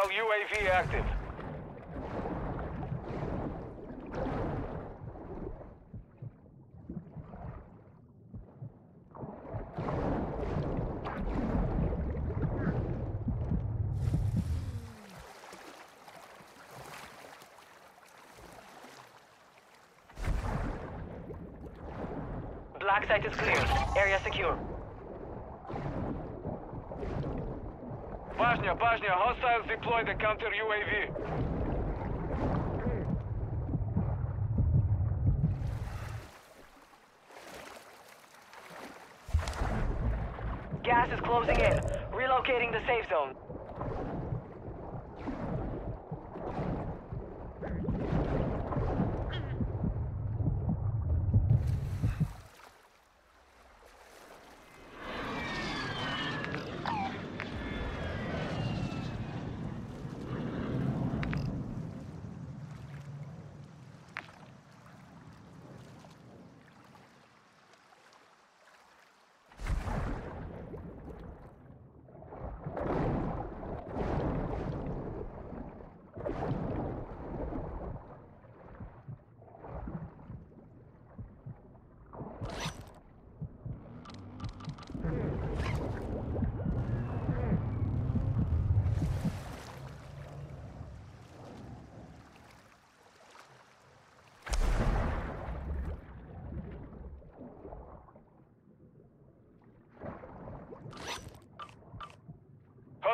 Hostile UAV active. Black site is clear. Area secure. Bajnia, Bajnia, hostiles deploy the counter UAV. Gas is closing in. Relocating the safe zone.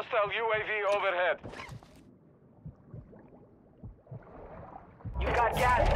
Hostile UAV overhead. You've got gas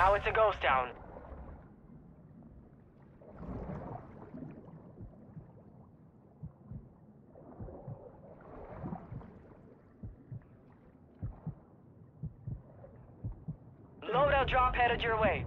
Now it's a ghost town. Loadout drop headed your way.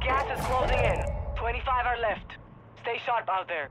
Gas is closing in. 25 are left. Stay sharp out there.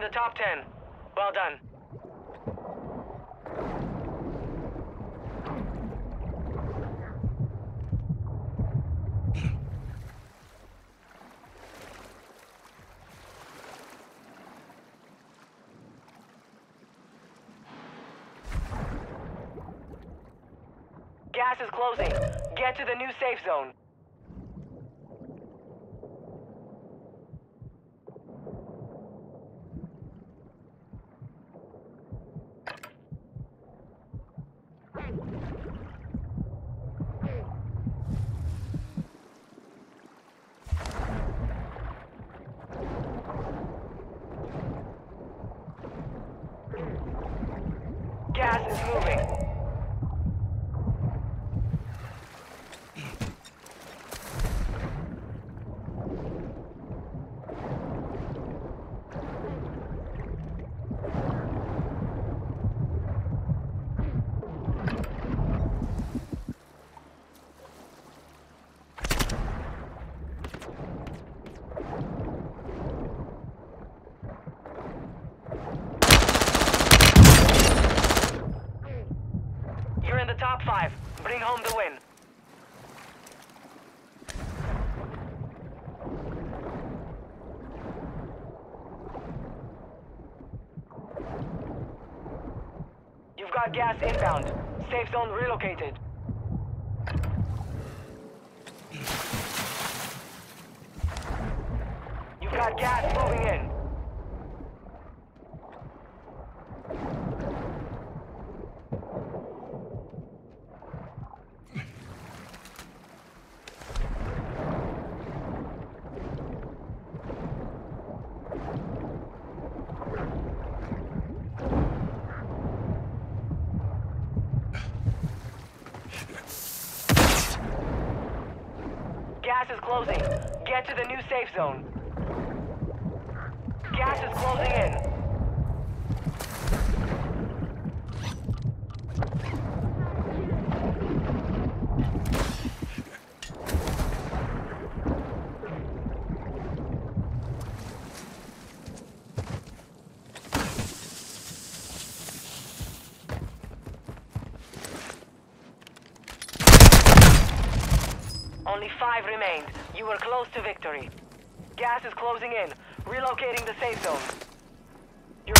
in the top 10. Well done. Gas is closing. Get to the new safe zone. Gas is moving. You're in the top five. Bring home the win. You've got gas inbound. Safe zone relocated. You've got gas moving in. Gas is closing. Get to the new safe zone. Gas is closing in. Only five remained. You were close to victory. Gas is closing in. Relocating the safe zone. You're